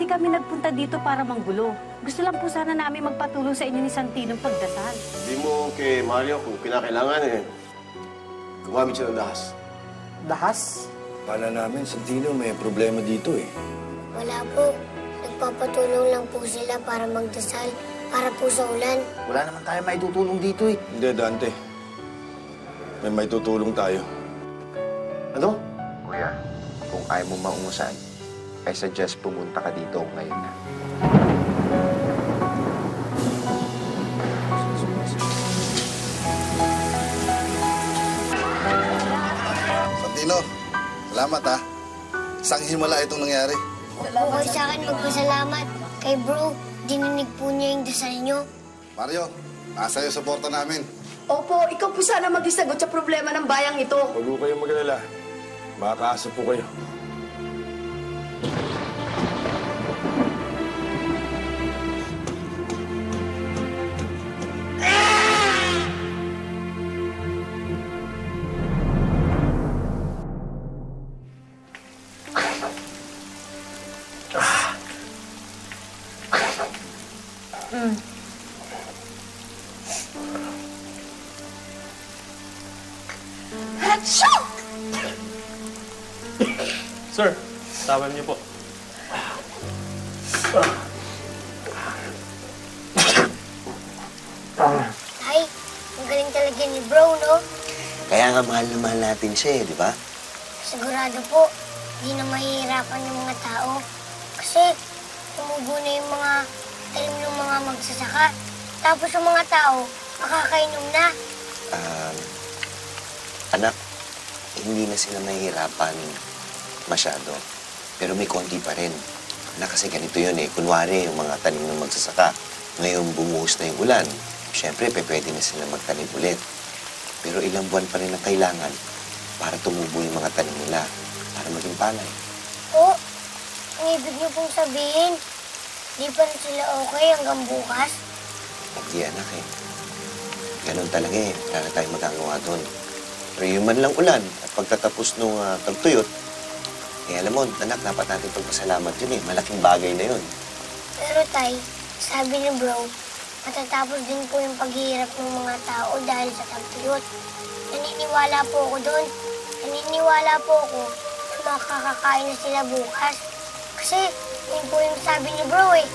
hindi kami nagpunta dito para manggulo. Gusto lang po sana namin magpatulong sa inyo ni Santino ng pagdasal. Sabi mo kay Mario kung kinakailangan eh, gumamit siya ng dahas. Dahas? Kala namin, Santino, may problema dito eh. Wala po. Nagpapatulong lang po sila para magdasal, para po sa ulan. Wala naman tayo may tutulong dito eh. Hindi, Dante. May may tutulong tayo. Ano? Kuya, kung ayaw mo maungusan, I suggest pumunta ka dito ngayon na. Santino, salamat ha. Isang himala itong nangyari. Bukod sa akin magpasalamat kay bro, dininig po niya yung dasal niyo. Mario, nasa iyo suporta namin. Opo, ikaw po sana magisagot sa problema ng bayang ito. Huwag po kayong magalala. Makakaasa po kayo. Tawag niyo po. Ay, ang galing talaga ni bro, no? Kaya nga mahal na mahal natin siya eh, di ba? Sigurado po, di na mahihirapan yung mga tao. Kasi tumubo na yung mga talim ng mga magsasaka. Tapos yung mga tao, makakainom na. Um, anak, hindi na sila mahihirapan masyado. Pero may konti pa rin. Na kasi ganito yun eh. Kunwari, yung mga tanim ng magsasaka, ngayon bumuhos na yung ulan. Siyempre, pwede na sila magtanim ulit. Pero ilang buwan pa rin ang kailangan para tumubo yung mga tanim nila, para maging palay. Po, ang ibig niyo pong sabihin, di pa rin sila okay hanggang bukas? Hindi anak eh. Ganun talaga eh. Wala na tayong magagawa doon. Pero yung man lang ulan at pagtatapos nung uh, tagtuyot, eh alam mo, anak, dapat natin pagpasalamat yun eh. Malaking bagay na yun. Pero tay, sabi ni bro, matatapos din po yung paghihirap ng mga tao dahil sa tagtuyot. Naniniwala po ako doon. Naniniwala po ako na makakakain na sila bukas. Kasi yun po yung sabi ni bro eh.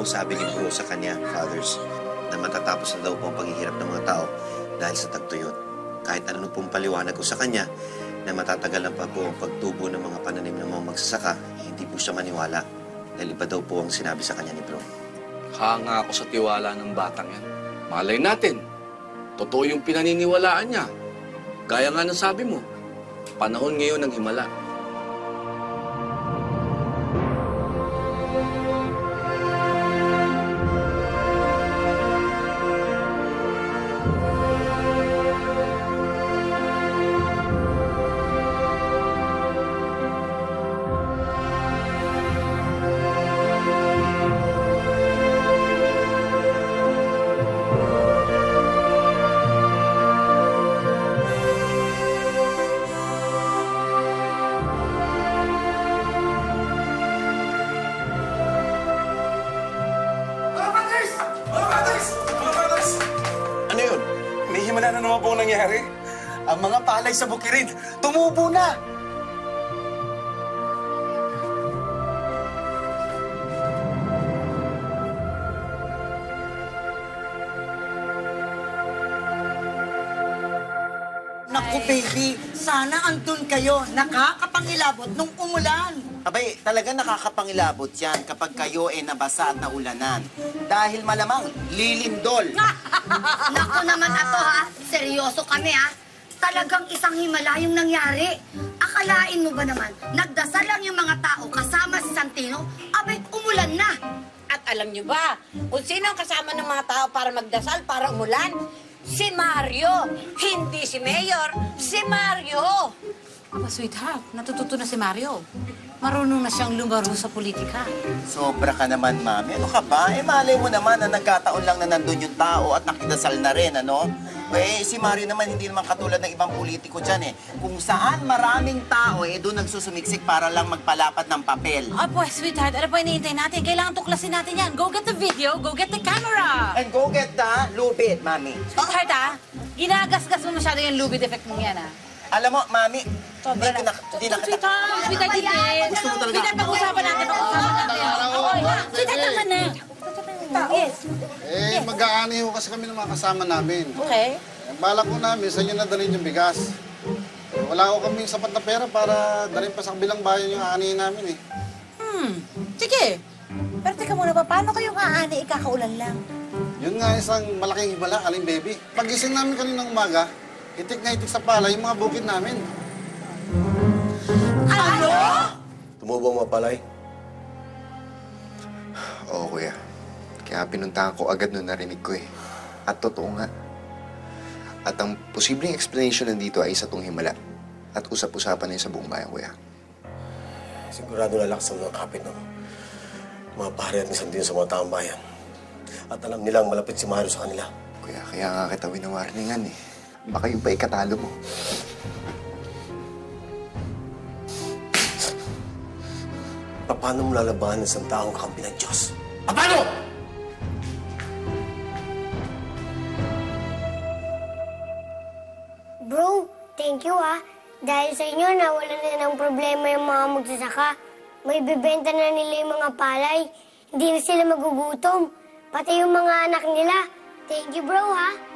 Po sabi ni Bro sa kanya, fathers, na matatapos na daw po ang paghihirap ng mga tao dahil sa tagtuyot. Kahit ano pong paliwanag ko sa kanya na matatagalan pa po ang pagtubo ng mga pananim ng mga magsasaka, eh, hindi po siya maniwala. Dahil iba daw po ang sinabi sa kanya ni Bro. Hanga ako sa tiwala ng batang yan. Malay natin, totoo yung pinaniniwalaan niya. Gaya nga ng sabi mo, panahon ngayon ng himala. May himala na naman po nangyari. Ang mga palay sa bukirin, tumubo na. Naku, baby, sana andun kayo. Nakakapangilabot nung umulan. Abay, talaga nakakapangilabot yan kapag kayo ay nabasa at naulanan. Dahil malamang lilindol. Naku naman ato ha, seryoso kami ha. Talagang isang himala yung nangyari. Akalain mo ba naman, nagdasal lang yung mga tao kasama si Santino, abay umulan na. At alam niyo ba, kung sino ang kasama ng mga tao para magdasal, para umulan, Si Mario! Hindi si Mayor, si Mario! Aba, sweetheart, natututo na si Mario. Marunong na siyang lumaro sa politika. Sobra ka naman, mami. Ano ka ba? Eh, malay mo naman na nagkataon lang na nandun yung tao at nakidasal na rin, ano? Eh, si Mario naman hindi naman katulad ng ibang politiko dyan eh. Kung saan maraming tao, eh, doon nagsusumiksik para lang magpalapat ng papel. Boy, sweetheart, ano pa iniintay natin? Kailangan tuklasin natin yan. Go get the video, go get the camera. And go get the lubid, mami. Sweetheart, ah, ginagasgas mo masyado yung lubid effect mong yan, ah. Alam mo, mami, hindi na. ko na... Hindi na Sweetheart, sweetheart, hindi. Gusto mo talaga. Sweetheart, pag-usapan natin, pag-usapan natin. Sweetheart, tama na. Yes. Eh, mag-aani ho kasi kami ng mga kasama namin. Okay. Eh, balak ko namin, sa inyo na dalhin yung bigas. Eh, wala ko kami sapat na pera para dalhin pa sa kabilang bayan yung aanihin namin eh. Hmm, sige. Pero teka muna ba, paano kayong aani ikakaulan lang? Yun nga isang malaking hibala, aling baby. Pagising namin kaninang umaga, itik na itik sa pala yung mga bukid namin. Tumubo ang mga palay. Oo, kuya. Kaya pinuntahan ko agad nung narinig ko eh. At totoo nga. At ang posibleng explanation nandito ay isa tong himala. At usap-usapan na yun sa buong bayan, kuya. Sigurado lalakas ang mga kapit ng mga pare at nisan din sa mga taong bayan. At alam nilang malapit si Mario sa kanila. Kuya, kaya nga kita winawarningan eh. Baka yung pa ikatalo mo. Paano mo lalabanan isang taong kakampi ng Diyos? Paano? Bro, thank you ah. Dahil sa inyo, nawalan na ng problema yung mga magsasaka. May bibenta na nila yung mga palay. Hindi na sila magugutom. Pati yung mga anak nila. Thank you, bro, ha?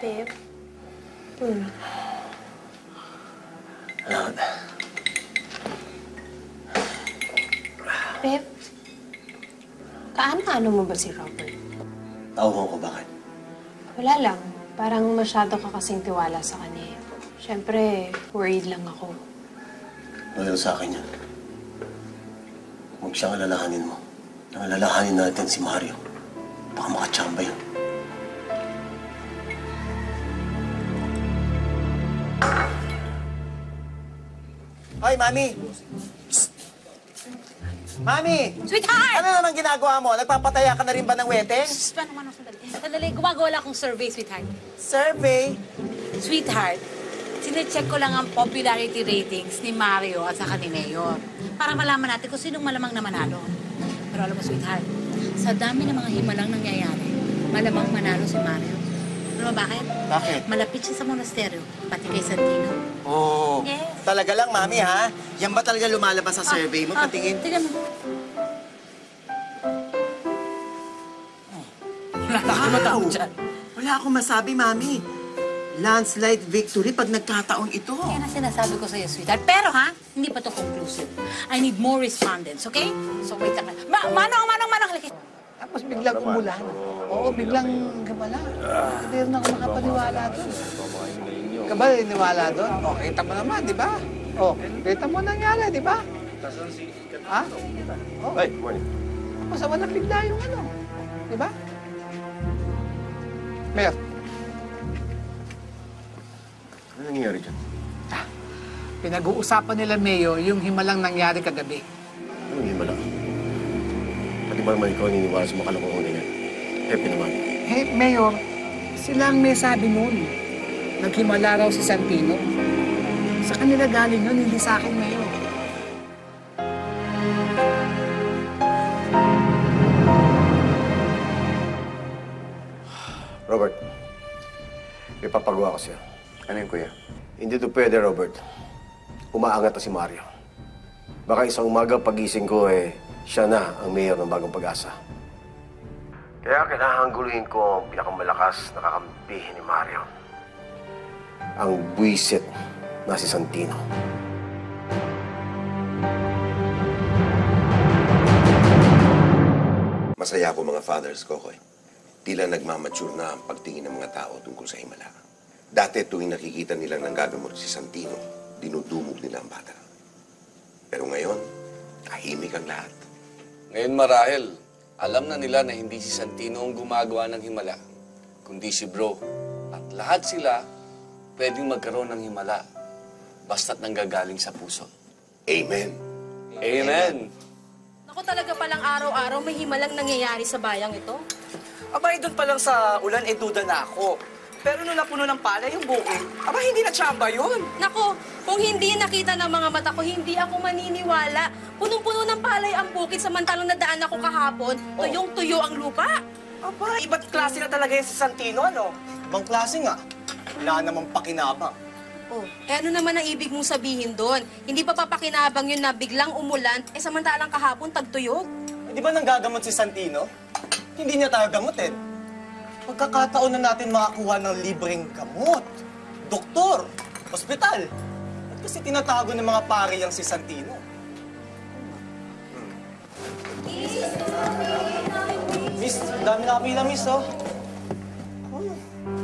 Babe. Alam, Beb, kaano-ano mo ba si Robert? tawag ko bakit? Wala lang. Parang masyado ka kasing tiwala sa kanya. eh. Siyempre, worried lang ako. Loyal sa akin yan. Huwag siyang alalahanin mo. Nang alalahanin natin si Mario. Baka makachamba yun. Hoy, mami! Psst! Mami! Sweetheart! Ano naman ginagawa mo? Nagpapataya ka na rin ba ng weteng? Shh, paano man sandali? Sandali, gumagawa lang akong survey, sweetheart. Survey? Sweetheart, sinecheck ko lang ang popularity ratings ni Mario at saka ni Mayor. Para malaman natin kung sinong malamang na manalo. Pero alam mo, sweetheart, sa dami ng mga himalang nangyayari, malamang manalo si Mario. Alam mo bakit? Bakit? Malapit siya sa monasteryo, pati kay Santino. Oh, Yes. talaga lang, mami, ha? Yan ba talaga lumalabas sa survey mo? Ah, Patingin. Tingnan mo. Wala na kayo matawag dyan. Wala akong masabi, mami. Landslide victory pag nagkataon ito. Yan ang sinasabi ko sa'yo, sweetheart. Pero ha, hindi pa to conclusive. I need more respondents, okay? So wait lang. Ma manong, manong, manong. halika. Tapos biglang umulan. Oo, biglang gumala. Hindi rin ako makapaniwala doon. Ka ba niniwala doon? O, kita mo naman, di ba? O, kita mo nangyari, di ba? Ha? Oh, Ay, morning. masama na bigla yung ano. Di ba? Mayor, Ano nangyayari dyan? pinag-uusapan nila, Mayor, yung himalang nangyari kagabi. Anong himala? Pati ba naman ikaw niniwala sa makalokohan na yan? Happy naman. Eh, Mayor, sila ang may sabi noon. Naghimala raw si Santino. Sa kanila galing yun, hindi sa akin, Mayor. Robert, may papagawa ko sa'yo. Ano yun, kuya? Hindi to pwede, Robert. Umaangat na si Mario. Baka isang umaga pagising ko eh, siya na ang mayor ng bagong pag-asa. Kaya kailangan guluhin ko ang pinakamalakas na kakampi ni Mario. Ang buwisit na si Santino. Masaya ako mga fathers, Kokoy. Tila nagmamature na ang pagtingin ng mga tao tungkol sa himala. Dati tuwing nakikita nila ng gagamot si Santino, dinudumog nila ang bata. Pero ngayon, tahimik ang lahat. Ngayon marahil, Alam na nila na hindi si Santino ang gumagawa ng himala, kundi si bro. At lahat sila pwedeng magkaroon ng himala basta't nanggagaling sa puso. Amen. Amen. Ako talaga palang araw-araw may himalang nangyayari sa bayang ito. Abay, doon pa lang sa ulan, eh, duda na ako. Pero nung napuno ng palay yung bukid, aba, hindi na tsamba yun. Nako, kung hindi nakita ng mga mata ko, hindi ako maniniwala. Punong-puno ng palay ang bukid samantalang nadaan ako kahapon, tuyong-tuyo ang lupa. Aba, iba't klase na talaga yung si Santino, ano? Ibang klase nga. Wala namang pakinabang. Oh, eh ano naman ang ibig mong sabihin doon? Hindi pa papakinabang yun na biglang umulan, eh samantalang kahapon tagtuyog? Eh, di ba nanggagamot si Santino? Hindi niya tayo gamutin. Pagkakataon na natin makakuha ng libreng gamot, doktor, ospital. At kasi tinatago ng mga pare yang si Santino. Miss, ang dami na kapila, miss, oh.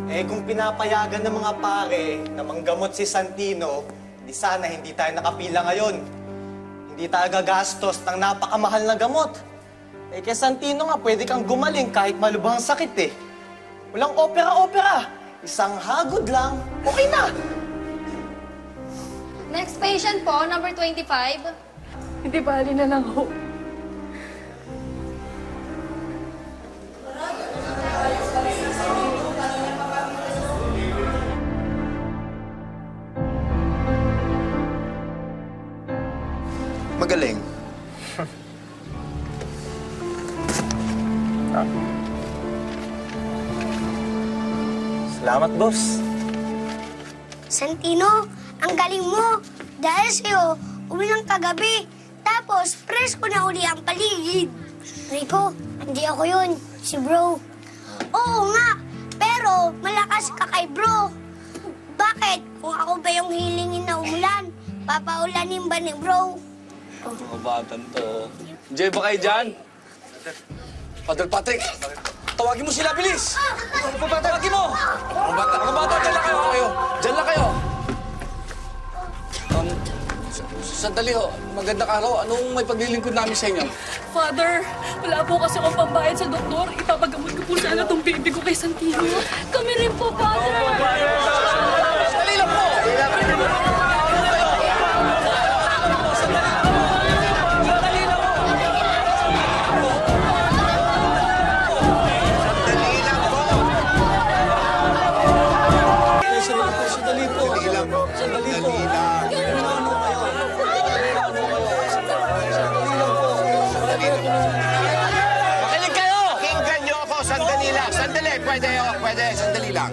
Eh, kung pinapayagan ng mga pare na manggamot si Santino, di sana hindi tayo nakapila ngayon. Hindi tayo gagastos ng napakamahal na gamot. Eh, kay Santino nga, pwede kang gumaling kahit malubhang sakit eh. Walang opera-opera. Isang hagod lang, okay na. Next patient po, number 25. Hindi bali na lang ho. Salamat, boss. Santino, ang galing mo. Dahil sa'yo, umilang kagabi. Tapos, presko na uli ang paligid. Rico, hindi ako yun. Si bro. Oo nga, pero malakas ka kay bro. Bakit? Kung ako ba yung hilingin na umulan, papaulanin ba ni bro? Mga batang to. Jay, ba kayo dyan? Father Patrick, tawagin mo sila, bilis! Tawagin mo! Mga bata, mga bata, dyan lang kayo, kayo. Dyan lang kayo. Um, sandali ho, magandang araw. Anong may paglilingkod namin sa inyo? Father, wala po kasi akong pambayad sa doktor. Ipapagamot ko po sana tong baby ko kay Santino. Kami rin po, Father! Sandali lang po! Sandali pwede, oh, pwede, sandali lang.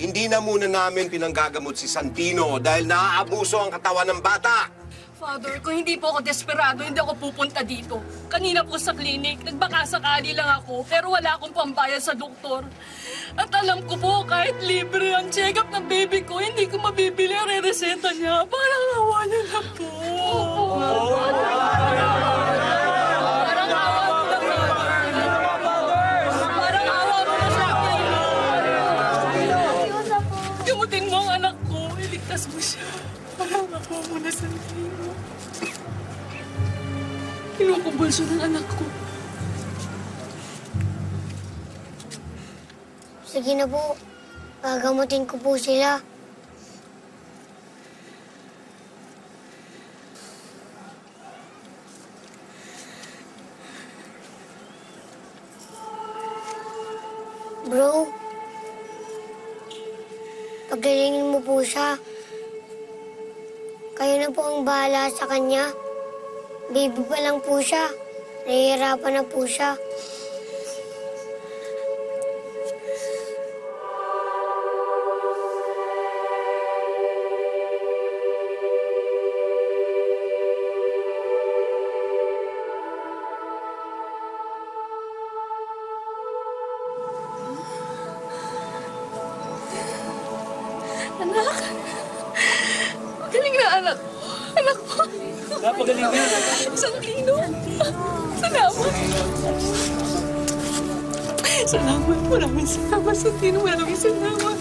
Hindi na muna namin pinanggagamot si Santino dahil naaabuso ang katawan ng bata. Father, kung hindi po ako desperado, hindi ako pupunta dito. Kanina po sa clinic, nagbaka sakali lang ako, pero wala akong pambayad sa doktor. At alam ko po, kahit libre ang check-up ng baby ko, hindi ko mabibili ang re-reseta niya. Parang awa niyo na po. Parang anak ko, iligtas mo siya. Parang awa mo na sa akin. Kinukubulso ng anak ko. Sige na po, gagamutin ko po sila. Bro, pagalingin mo po siya. Kayo na po ang bahala sa kanya. Baby pa lang po siya. Nahihirapan na po siya. anak ko. Napagaling niya. Isang linggo. Salamat. Salamat. Maraming salamat sa tino. Maraming salamat.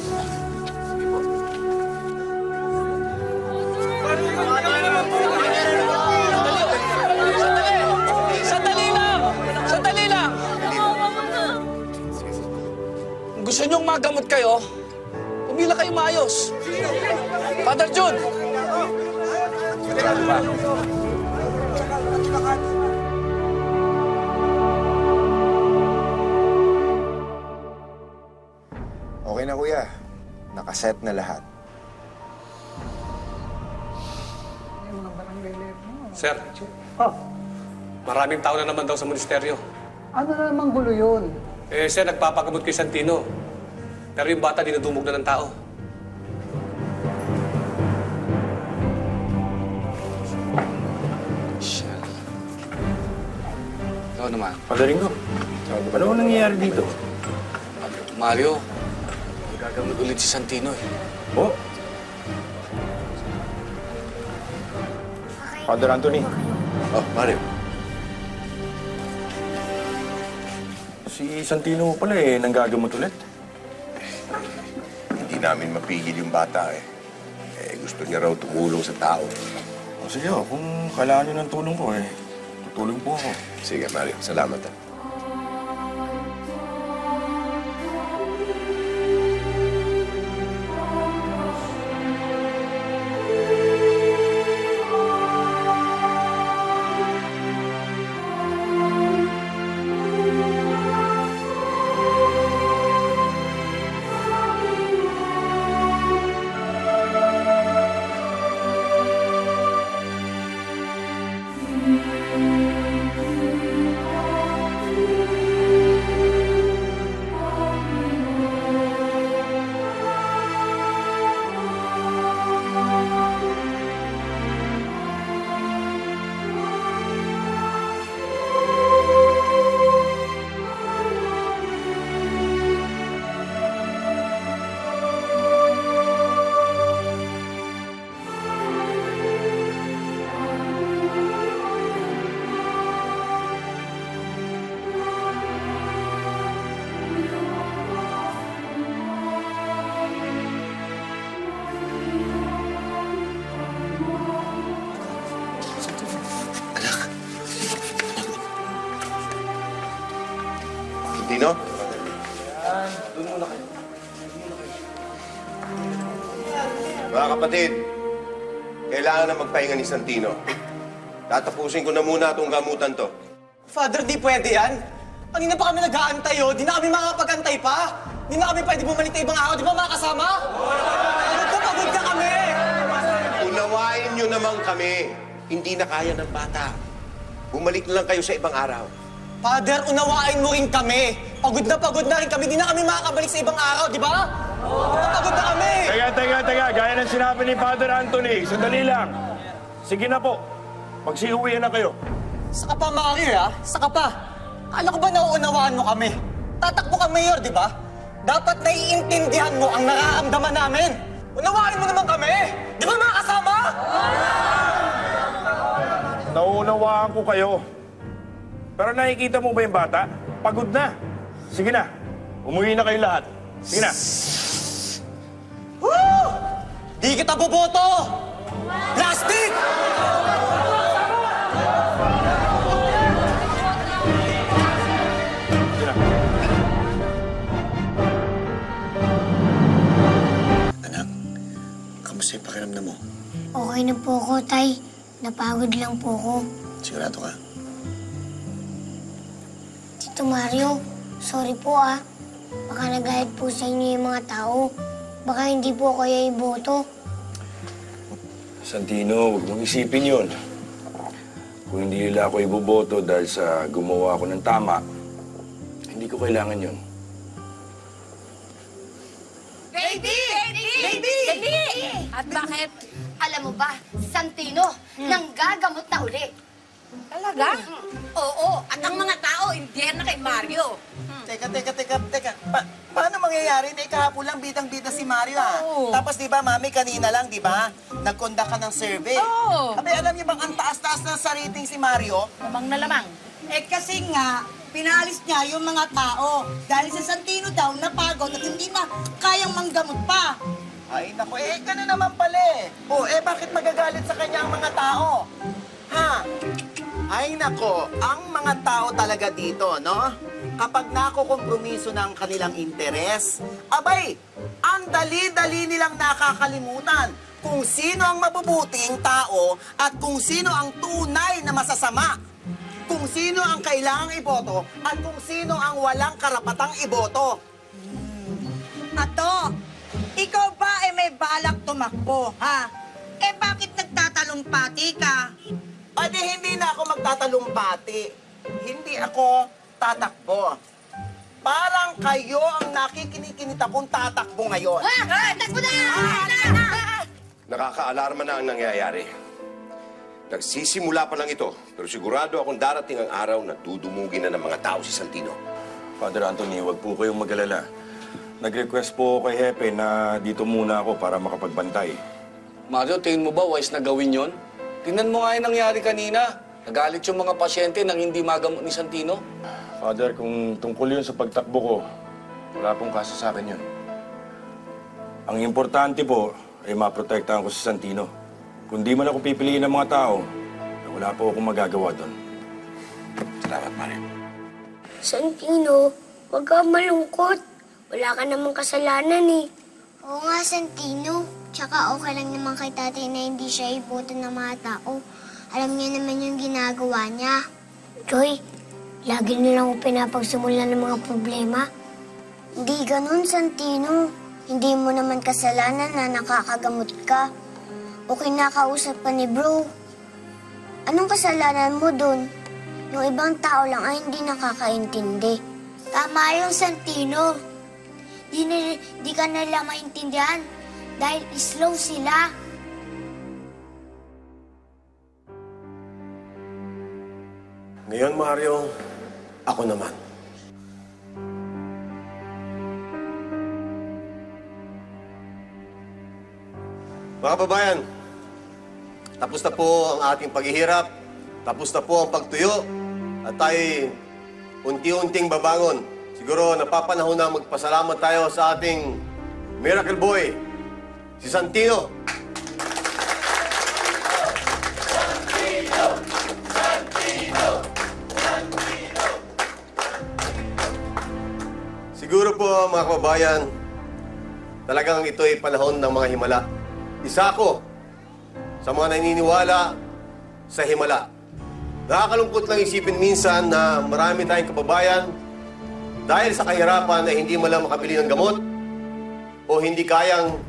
Gusto niyong magamot kayo? Pumila kayo maayos. Father June, Okay na kuya. Nakaset na lahat. Sir, Oh, maraming tao na naman daw sa ministeryo. ano na namang gulo yun? Eh, sir, nagpapagamot kay Santino. Pero yung bata dinudumog na ng tao. Naman. Padaling ko. Ano ang nangyayari dito? Mario, gagamot ulit si Santino eh. Oh? Father Anthony. Oh, Mario. Si Santino pala eh, nanggagamot ulit. Hindi namin mapigil yung bata eh. Eh, gusto niya raw tumulong sa tao. O sige, oh, kung kailangan niyo ng tulong ko eh, tutulong po ako. Sige, Mario. Salamat. Kapatid, kailangan na magpahinga ni Santino. Tatapusin ko na muna itong gamutan to. Father, di pwede yan. Kanina pa kami nag-aantay, oh. Di na kami makapag-antay pa. Di na kami pwede bumalik na ibang araw. Di ba mga kasama? Pagod na pagod na kami. Unawain nyo naman kami. Hindi na kaya ng bata. Bumalik na lang kayo sa ibang araw. Father, unawain mo rin kami. Pagod na pagod na rin kami. Di na kami makakabalik sa ibang araw, di ba? Pagod na kami. Teka, teka, teka. Gaya ng sinabi ni Father Anthony, sandali lang. Sige na po. Magsiuwian na kayo. Saka pa, Mario, ha? Saka pa. Kala ko ba nauunawaan mo kami? Tatakbo ka, Mayor, di ba? Dapat naiintindihan mo ang nararamdaman namin. Unawain mo naman kami. Di ba mga kasama? Nauunawaan ko kayo. Pero nakikita mo ba yung bata? Pagod na. Sige na. Umuwi na kayo lahat. Sige na. Woo! Di kita boboto! Plastic! Kamusta yung pakiramdam mo? Okay na po ako, Tay. Napagod lang po ako. Sigurado ka? Tito Mario, sorry po ah. Baka nagalit po sa inyo yung mga tao. Baka hindi po kayo iboto. Santino, huwag mong isipin yun. Kung hindi nila ako iboboto dahil sa gumawa ako ng tama, hindi ko kailangan yun. Baby! Baby! Baby! At bakit? Alam mo ba, si Santino, nanggagamot na uli. Talaga? Oo, at ang mga tao, hindi na kay Mario. Teka, teka, teka, teka. Pa- paano mangyayari na kahapon lang bidang-bida si Mario, ha? Tapos, di ba, mami, kanina lang, di ba? Nagkonda ka ng survey. Oo. Abay, alam niyo bang ang taas-taas na sa rating si Mario? Lamang na lamang. Eh kasi nga, pinalis niya yung mga tao. Dahil sa Santino daw, napagod at hindi na kayang manggamot pa. Ay, naku, eh, gano'n naman pala eh. Oh, eh, bakit magagalit sa kanya ang mga tao? Ha? Ay, nako, ang mga tao talaga dito, no? kapag nakukompromiso ng kanilang interes, abay, ang dali-dali nilang nakakalimutan kung sino ang mabubuting tao at kung sino ang tunay na masasama. Kung sino ang kailangang iboto at kung sino ang walang karapatang iboto. Ato, ikaw ba ay may balak tumakbo, ha? Eh bakit nagtatalumpati ka? O di hindi na ako magtatalumpati. Hindi ako tatakbo. Parang kayo ang nakikinikinita kong tatakbo ngayon. Ah! Takbo na! Nakakaalarma na ang nangyayari. Nagsisimula pa lang ito, pero sigurado akong darating ang araw na dudumugin na ng mga tao si Santino. Father Anthony, huwag po kayong mag-alala. Nag-request po ako kay Hepe na dito muna ako para makapagbantay. Mario, tingin mo ba wise na gawin yon? Tingnan mo nga yung nangyari kanina. Nagalit yung mga pasyente nang hindi magamot ni Santino. Father, kung tungkol yun sa pagtakbo ko, wala pong kaso sa akin yun. Ang importante po ay maprotektahan ko si Santino. Kung di man ako pipiliin ng mga tao, wala po akong magagawa doon. Salamat, Mario. Santino, huwag ka malungkot. Wala ka namang kasalanan eh. Oo nga, Santino. Tsaka okay lang naman kay tatay na hindi siya iboto ng mga tao. Alam niya naman yung ginagawa niya. Joy, lagi nilang ako pinapagsimulan ng mga problema. Hindi ganun, Santino. Hindi mo naman kasalanan na nakakagamot ka. O kinakausap pa ni bro. Anong kasalanan mo dun? Yung ibang tao lang ay hindi nakakaintindi. Tama yung Santino. Di, na, di ka nila maintindihan dahil slow sila. Ngayon, Mario, ako naman. Mga kababayan, tapos na po ang ating paghihirap, tapos na po ang pagtuyo, at tayo unti-unting babangon. Siguro napapanahon na magpasalamat tayo sa ating miracle boy, si Santino. Siguro po mga kababayan, talagang ito ay panahon ng mga himala. Isa ako sa mga naniniwala sa himala. Nakakalungkot lang isipin minsan na marami tayong kababayan dahil sa kahirapan na hindi malang makabili ng gamot o hindi kayang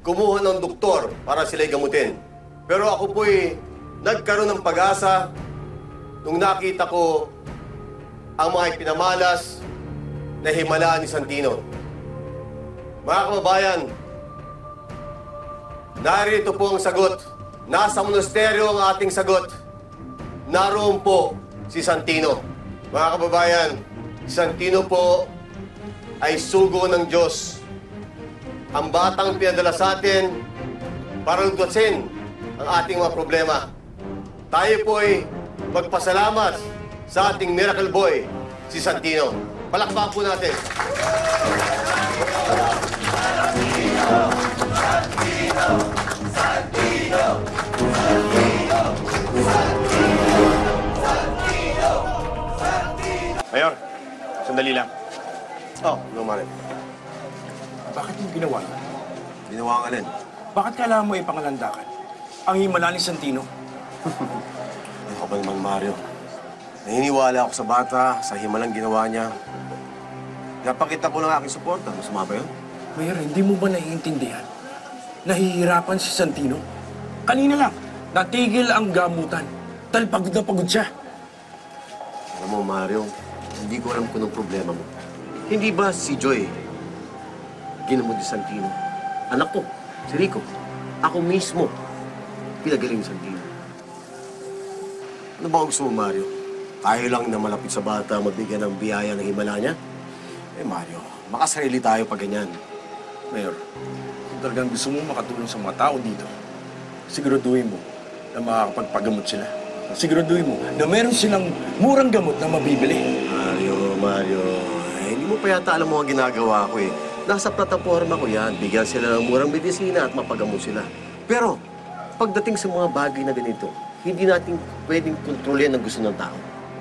kumuha ng doktor para sila'y gamutin. Pero ako po'y nagkaroon ng pag-asa nung nakita ko ang mga ipinamalas na himala ni Santino. Mga kababayan, narito po ang sagot. Nasa monasteryo ang ating sagot. Naroon po si Santino. Mga kababayan, si Santino po ay sugo ng Diyos. Ang batang pinadala sa atin para lugtasin ang ating mga problema. Tayo po ay magpasalamat sa ating miracle boy, si Santino. Palakpakan po natin. Mayor, sandali lang. Oh, lumari. Bakit mo ginawa yun? Ginawa ka rin. Bakit kailangan mo ipangalandakan? Ang himala ni Santino? Ako ba naman, Mario? Naniniwala ako sa bata, sa himalang ginawa niya. Napakita ko ng aking suporta. Masama ba yun? Mayor, hindi mo ba naiintindihan? Nahihirapan si Santino? Kanina lang, natigil ang gamutan. Dahil pagod na pagod siya. Alam mo, Mario, hindi ko alam kung anong problema mo. Hindi ba si Joy ginamot ni Santino? Anak ko, si Rico. Ako mismo, pinagaling ni Santino. Ano ba gusto mo, Mario? Tayo lang na malapit sa bata, magbigyan ng biyaya ng himala niya? Eh, Mario, makasarili tayo pag ganyan. Mayor, kung talagang gusto mo makatulong sa mga tao dito, siguraduhin mo na makakapagpagamot sila. Siguraduhin mo na meron silang murang gamot na mabibili. Mario, Mario, eh, hindi mo pa yata alam mo ang ginagawa ko eh. Nasa plataforma ko yan, bigyan sila ng murang medisina at mapagamot sila. Pero, pagdating sa mga bagay na ganito, hindi natin pwedeng kontrolin ang gusto ng tao.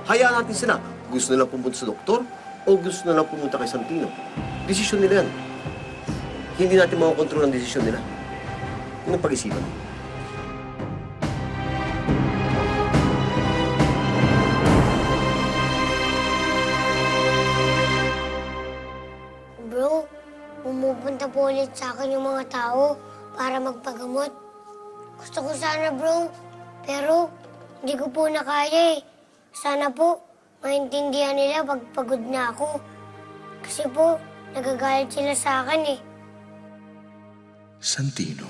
Hayaan natin sila gusto nilang pumunta sa doktor o gusto nilang pumunta kay Santino. Desisyon nila yan. Hindi natin makakontrol ang desisyon nila. Yun ang pag-isipan. Bro, pumupunta po ulit sa akin yung mga tao para magpagamot. Gusto ko sana, bro. Pero, hindi ko po na kaya eh. Sana po, maintindihan nila pag pagod na ako. Kasi po, nagagalit sila sa akin eh. Santino,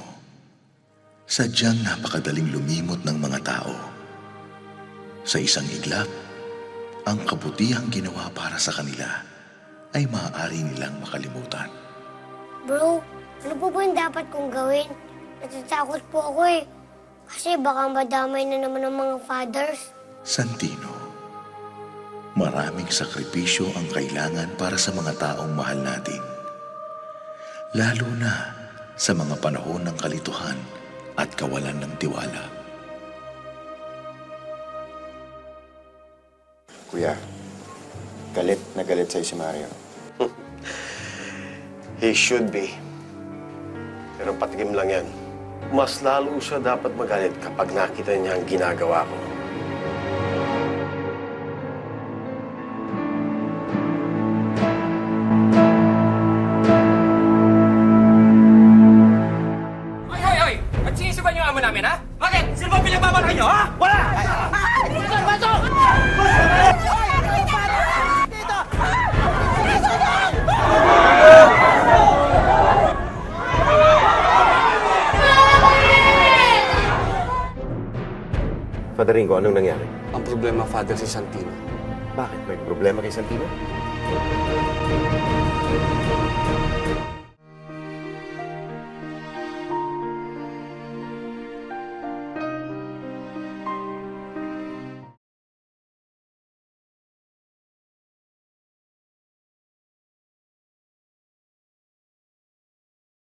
sadyang napakadaling lumimot ng mga tao. Sa isang iglap, ang kabutihang ginawa para sa kanila ay maaari nilang makalimutan. Bro, ano po ba yung dapat kong gawin? Natatakot po ako eh. Kasi baka madamay na naman ng mga fathers. Santino, maraming sakripisyo ang kailangan para sa mga taong mahal natin. Lalo na sa mga panahon ng kalituhan at kawalan ng tiwala. Kuya, galit na galit sa'yo si Mario. He should be. Pero patikim lang yan. Mas lalo siya dapat magalit kapag nakita niya ang ginagawa ko. Ringo, anong nangyari? Ang problema, Father, si Santino. Bakit? May problema kay Santino?